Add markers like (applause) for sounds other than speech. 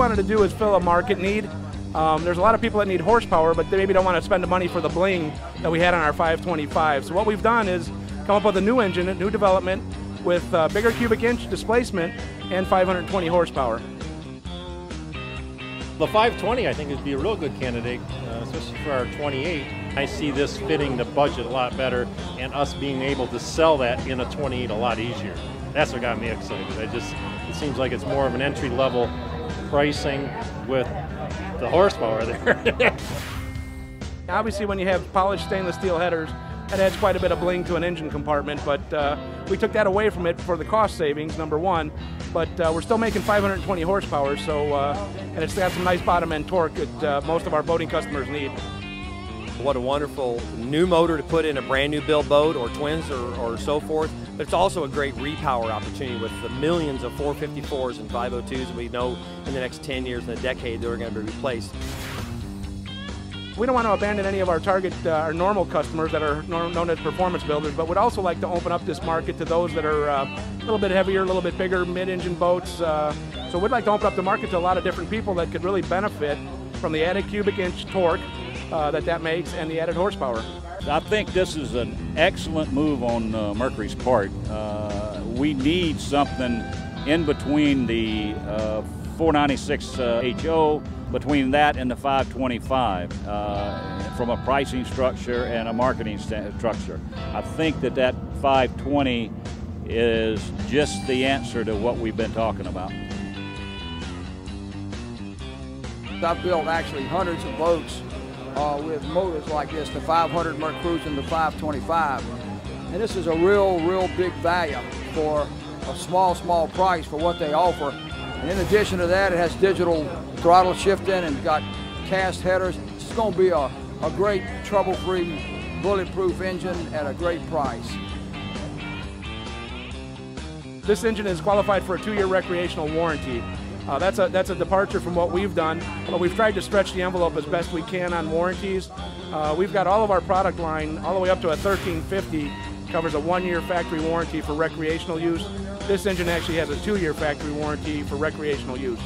wanted to do is fill a market need. Um, there's a lot of people that need horsepower, but they maybe don't want to spend the money for the bling that we had on our 525. So what we've done is come up with a new engine, a new development with uh, bigger cubic inch displacement and 520 horsepower. The 520, I think, would be a real good candidate, uh, especially for our 28. I see this fitting the budget a lot better and us being able to sell that in a 28 a lot easier. That's what got me excited. I just, it seems like it's more of an entry level pricing with the horsepower there. (laughs) Obviously, when you have polished stainless steel headers, that adds quite a bit of bling to an engine compartment, but uh, we took that away from it for the cost savings, number one. But uh, we're still making 520 horsepower, so uh, and it's got some nice bottom end torque that uh, most of our boating customers need. What a wonderful new motor to put in a brand new built boat or twins or, or so forth. But it's also a great repower opportunity with the millions of 454s and 502s that we know in the next 10 years and a decade they're going to be replaced. We don't want to abandon any of our target, uh, our normal customers that are known as performance builders, but would also like to open up this market to those that are uh, a little bit heavier, a little bit bigger, mid-engine boats. Uh, so we'd like to open up the market to a lot of different people that could really benefit from the added cubic inch torque uh, that that makes and the added horsepower. I think this is an excellent move on uh, Mercury's part. Uh, we need something in between the 496 HO between that and the 525 uh, from a pricing structure and a marketing structure. I think that that 520 is just the answer to what we've been talking about. I've built actually hundreds of boats uh, with motors like this, the 500 Merc and the 525. And this is a real, real big value for a small, small price for what they offer. And in addition to that, it has digital throttle shifting and got cast headers. It's going to be a, a great trouble-free, bulletproof engine at a great price. This engine is qualified for a two-year recreational warranty. Uh, that's a that's a departure from what we've done, but we've tried to stretch the envelope as best we can on warranties. Uh, we've got all of our product line all the way up to a 1350 covers a one-year factory warranty for recreational use. This engine actually has a two-year factory warranty for recreational use.